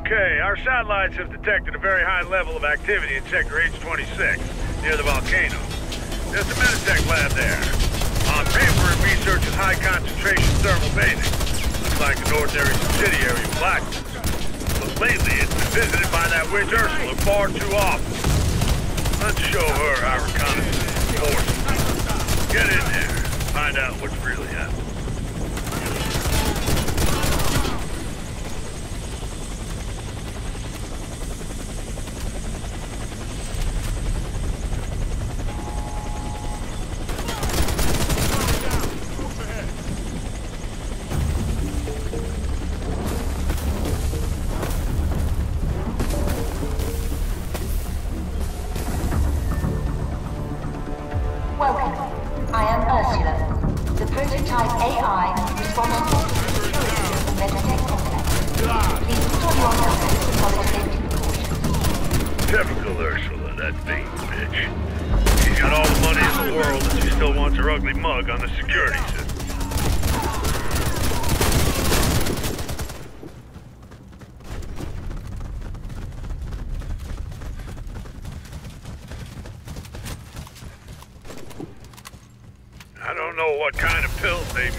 Okay, our satellites have detected a very high level of activity in Sector H-26, near the volcano. There's a Meditech lab there. On paper, it researches high-concentration thermal bathing. Looks like an ordinary subsidiary of Blackwood. But lately, it's been visited by that witch Ursula far too often. Let's show her our reconnaissance is important. Get in there, find out what's really happening.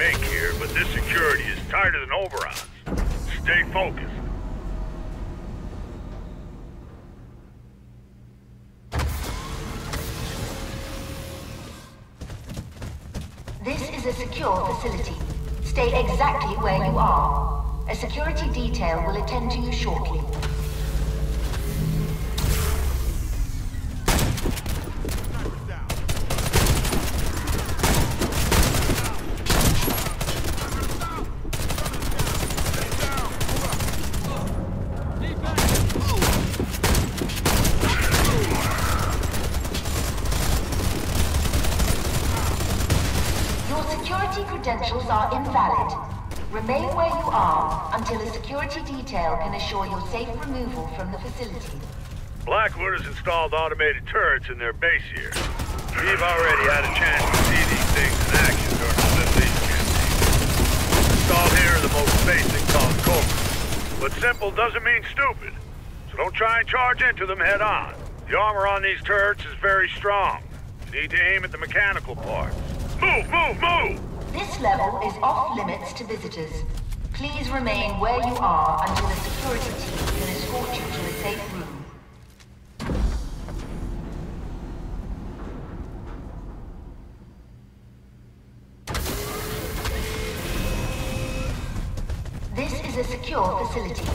Make here, but this security is tighter than Oberon's. Stay focused. This is a secure facility. Stay exactly where you are. A security detail will attend to you shortly. Blackwood installed automated turrets in their base here. We've already had a chance to see these things in action during the Middle campaign. Installed here are the most basic called Cobra. But simple doesn't mean stupid. So don't try and charge into them head on. The armor on these turrets is very strong. You need to aim at the mechanical parts. Move, move, move! This level is off limits to visitors. Please remain where you are until the security team can escort you to a safe a secure facility.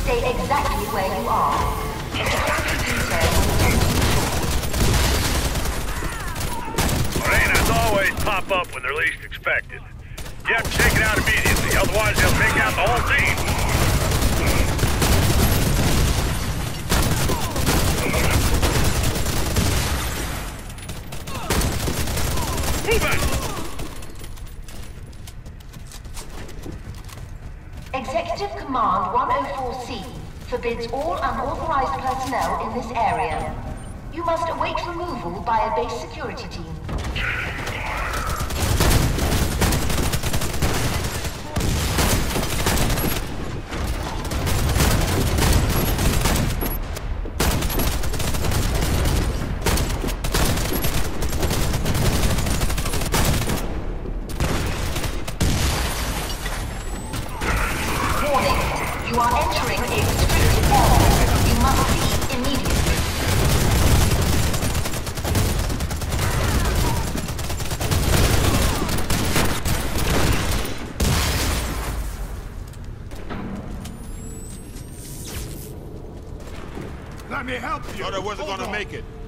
Stay exactly where you are. Always pop up when they're least expected. You have to take it out immediately, otherwise they'll take out the whole team. Move it! Executive Command 104C forbids all unauthorized personnel in this area. You must await removal by a base security team. Warning, you are entering a restricted area. You must leave immediately. Let me help you. Thought I wasn't Hold gonna on. Make it.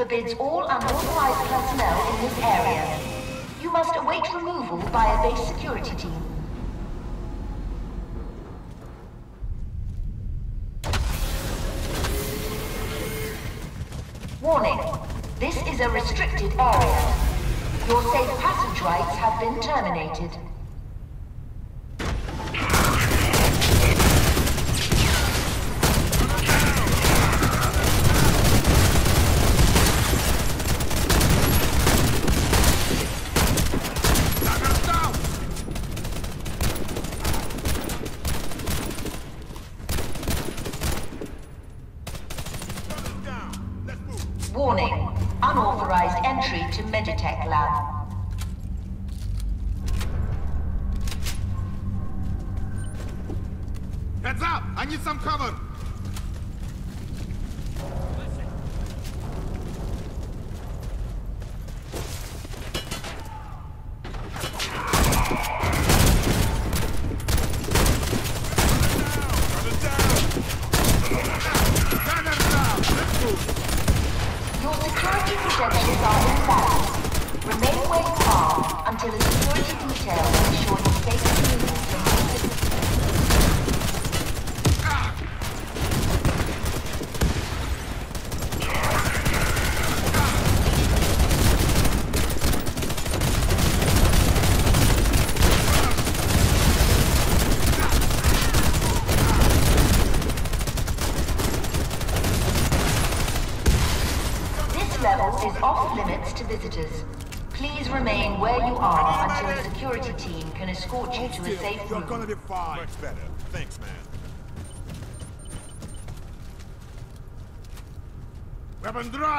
forbids all unauthorized personnel in this area. You must await removal by a base security team. Warning, this is a restricted area. Your safe passage rights have been terminated. Heads up! I need some cover!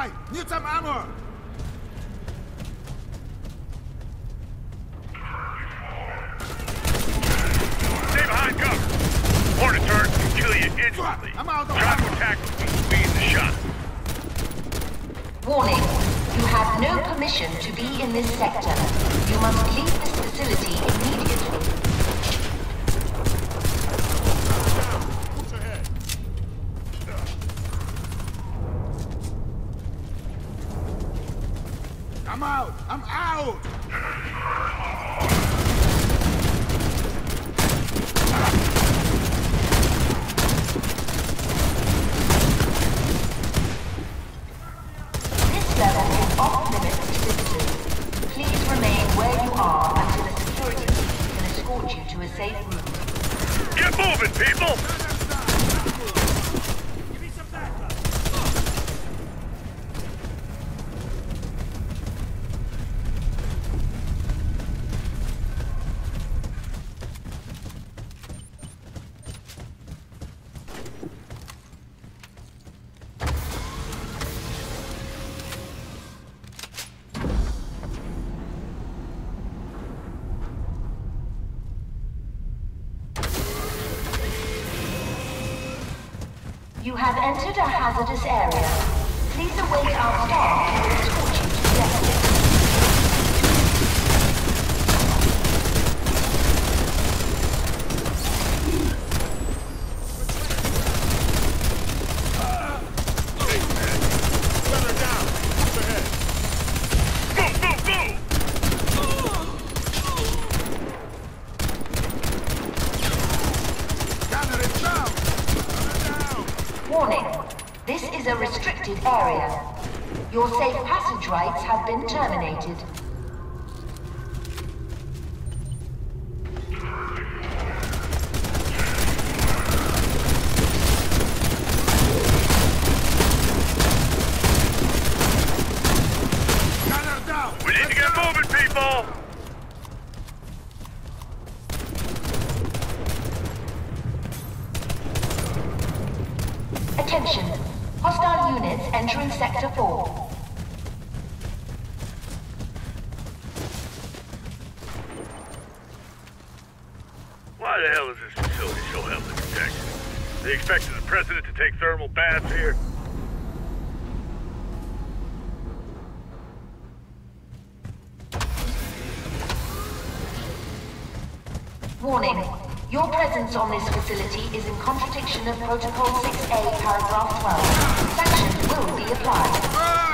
nearby! Need some ammo! Stay behind cover! Mortar turret can kill you instantly. I'm out of Try attack with me, squeeze the shot. Warning. You have no permission to be in this sector. You must leave this facility immediately. hazardous area. Warning. Your presence on this facility is in contradiction of Protocol 6A, paragraph 12. Sanctions will be applied.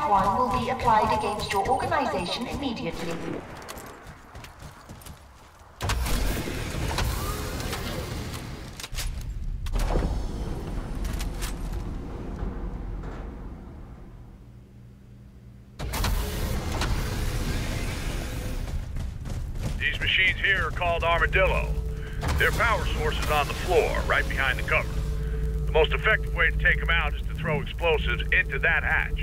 Type 1 will be applied against your organization immediately. These machines here are called Armadillo. Their power source is on the floor, right behind the cover. The most effective way to take them out is to throw explosives into that hatch.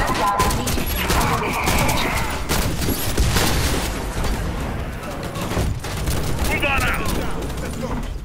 Move on out! Let's go!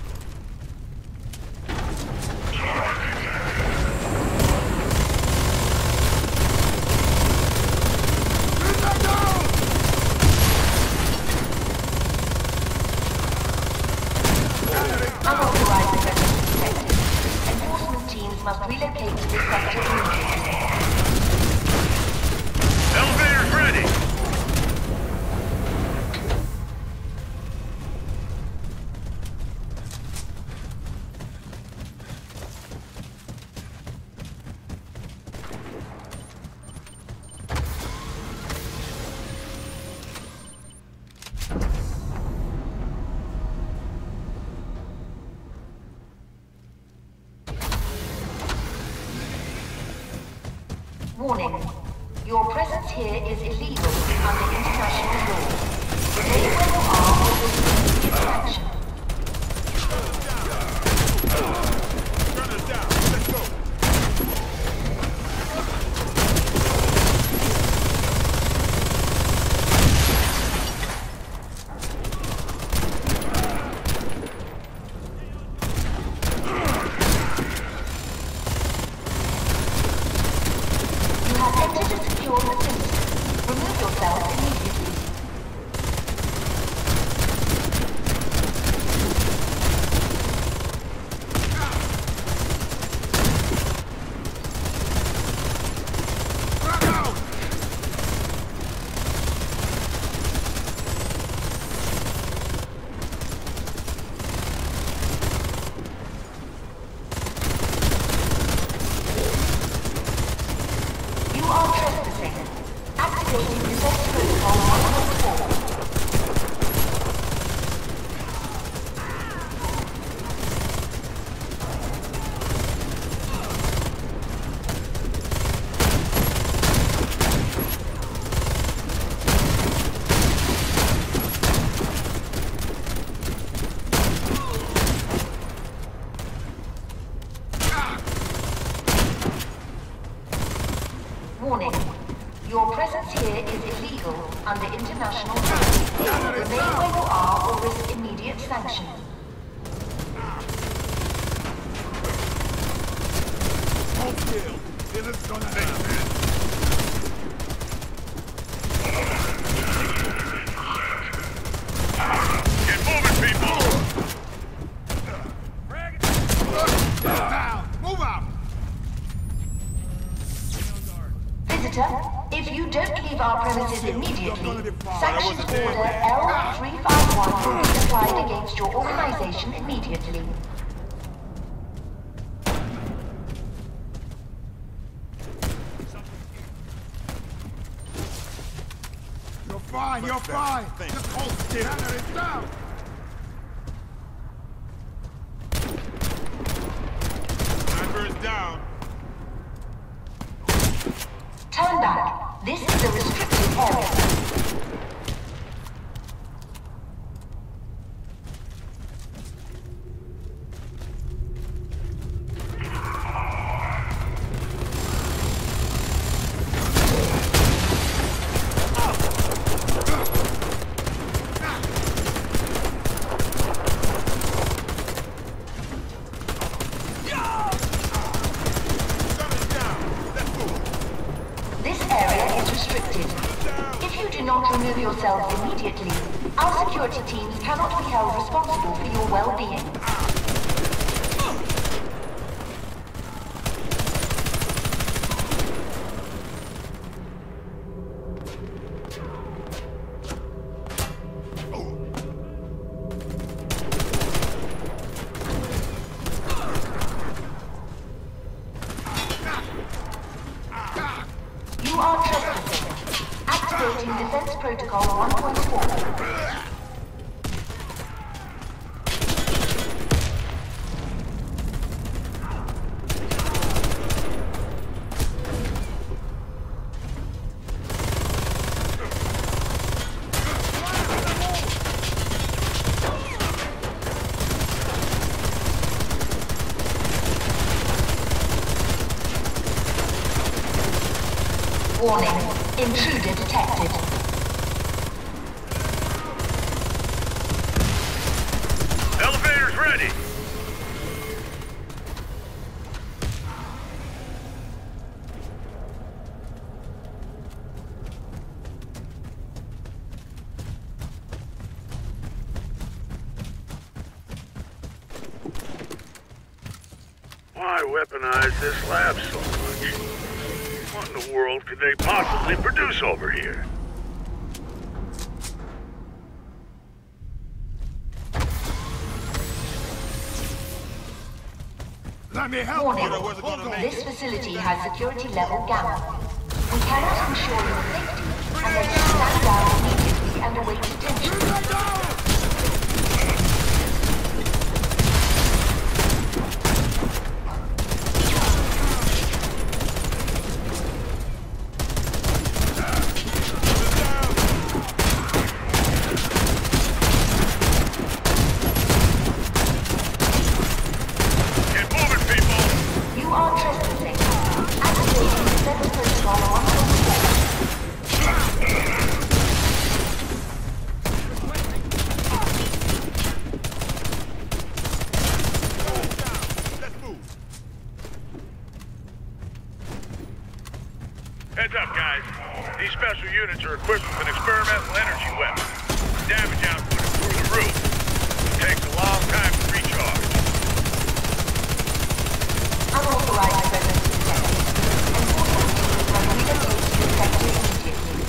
Sanction. Hold still. Dylan's gonna happen. Get moving, people! Down. Move out. Visitor, if you don't leave our premises immediately, Sanctions Order L351 will be applied against your organization immediately. You're fine. You're fine. Just hold still. Scanner is down. Sniper is down. Turn back. This is a restricted area. Gunner's down. Let's move. This area is restricted. If you do not remove yourselves immediately, our security teams cannot be held responsible for your well-being. You are trespassing. Activating Defense Protocol 1.4. Warning. Intruder detected. Elevator's ready! Why weaponize this lab so much? What in the world could they possibly produce over here? Let me help Warning. you. wasn't gonna make This facility has security level gamma. We cannot ensure your safety unless you stand down immediately and await detention. Get moving, people! You are trespassing. Activating Defense Protocol 1.4. Let's move. Heads up, guys. These special units are equipped with an experimental energy weapon. Damage output is through the roof. Takes a long time to recharge. Unauthorized presence detected. Enforcement teams must relocate to the sector immediately.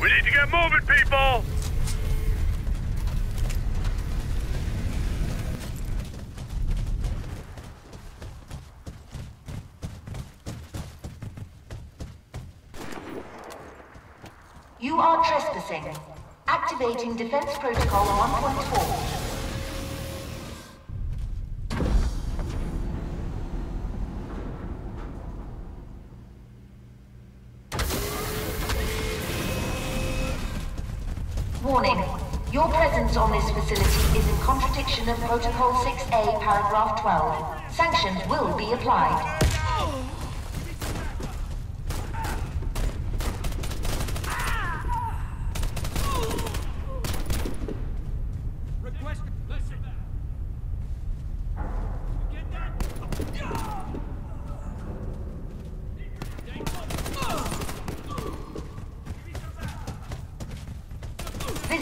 We need to get moving, people! You are trespassing. Activating Defense Protocol 1.4. Warning. Your presence on this facility is in contradiction of Protocol 6A, paragraph 12. Sanctions will be applied.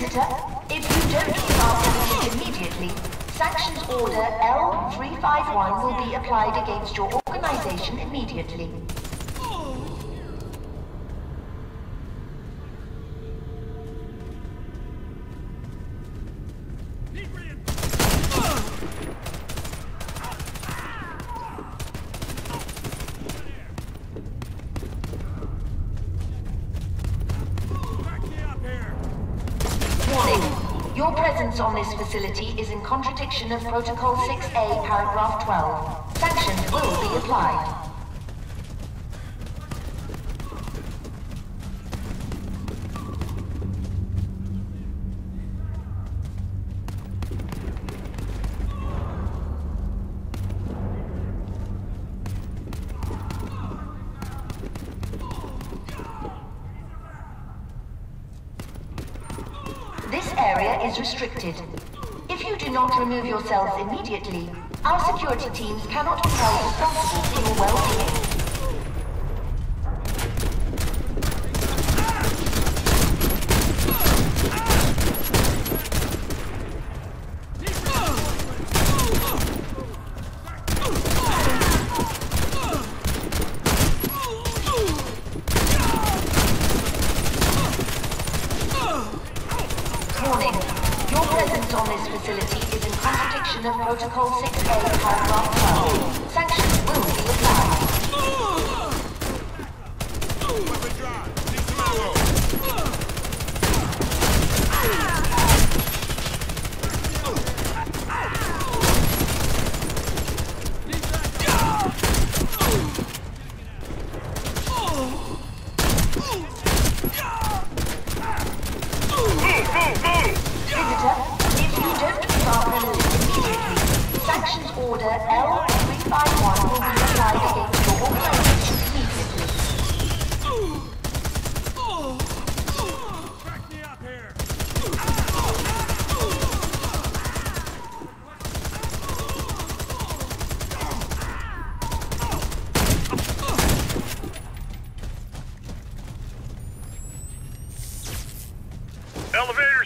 If you don't give our permission immediately, Sanctions Order L351 will be applied against your organization immediately. violation of Protocol 6A, paragraph 12. Sanctions will be applied. immediately. Our security teams cannot be held responsible for your well-being.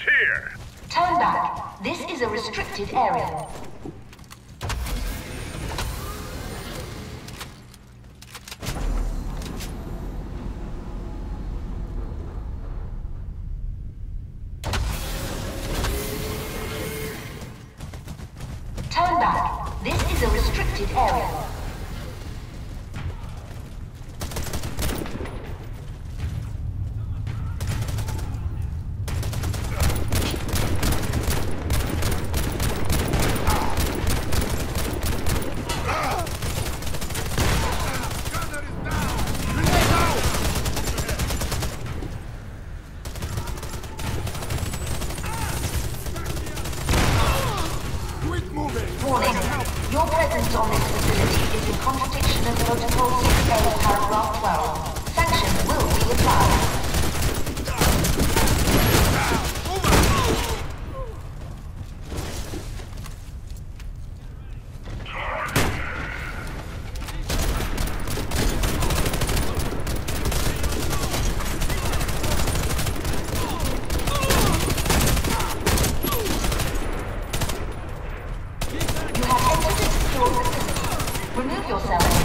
here! Turn back. This is a restricted area. Remove yourself.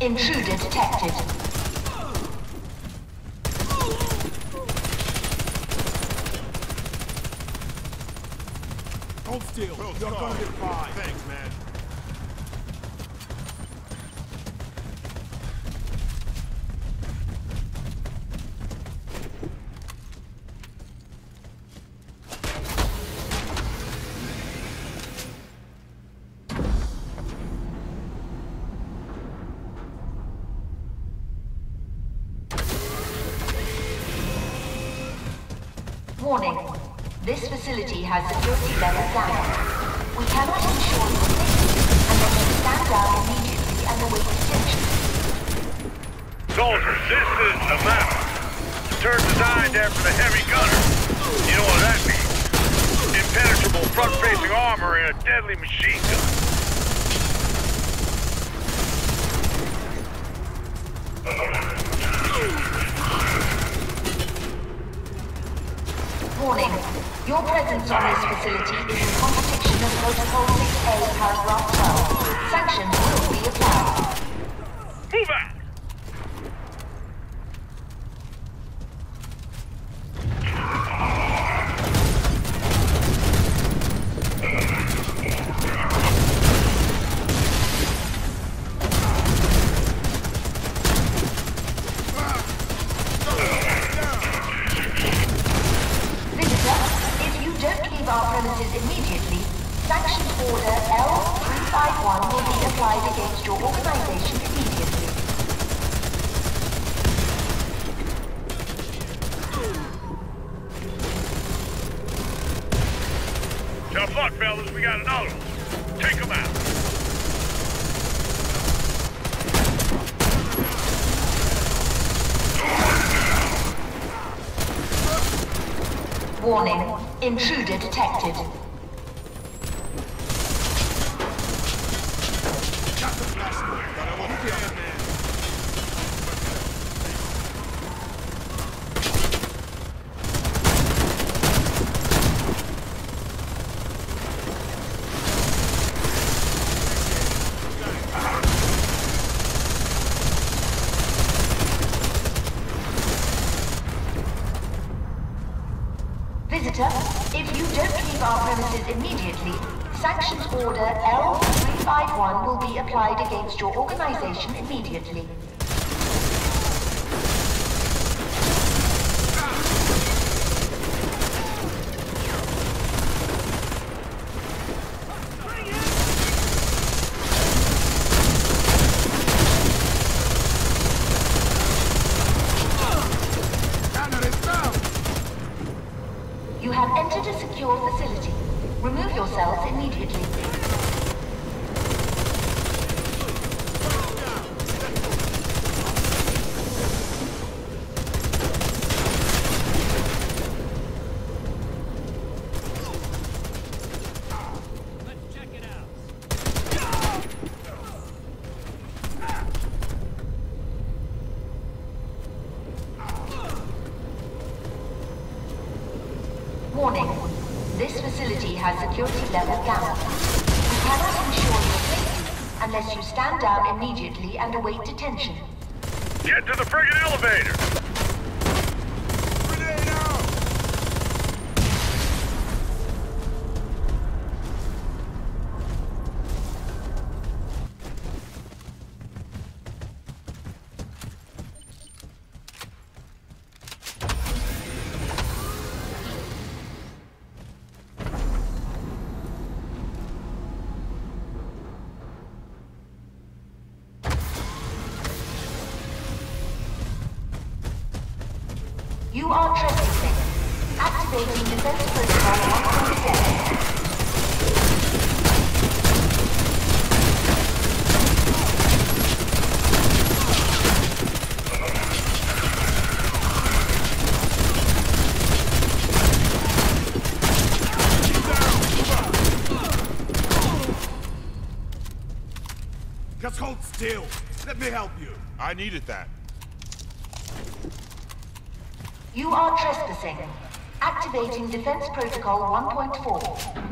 Intruded Warning. This facility has security level down. We cannot ensure your safety unless you stand down immediately and await detention. Soldiers, this is a map. The turret designed after the heavy gunner. You know what that means? Impenetrable front-facing armor and a deadly machine gun. This facility is in contradiction of Protocol 6A, Paragraph 12. Sanctions will be applied. Move out! Visitor, if you don't leave immediately, Sanctions Order L351 will be applied against your organization immediately. Tough luck, fellas. We got another one. Take them out. Warning. Intruder detected. You are trespassing. Activating defense protocol 1.4. Just hold still. Let me help you. I needed that. You are trespassing. Activating defense protocol 1.4.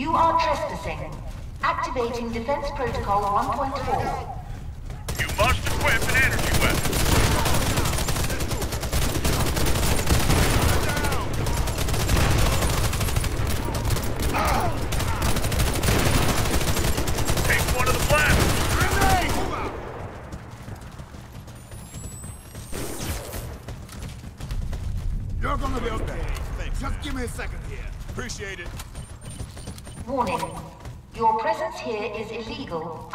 You are trespassing. Activating Defense Protocol 1.4. You must equip an energy weapon.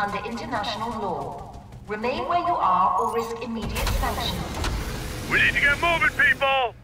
under international law. Remain where you are or risk immediate sanctions. We need to get moving, people!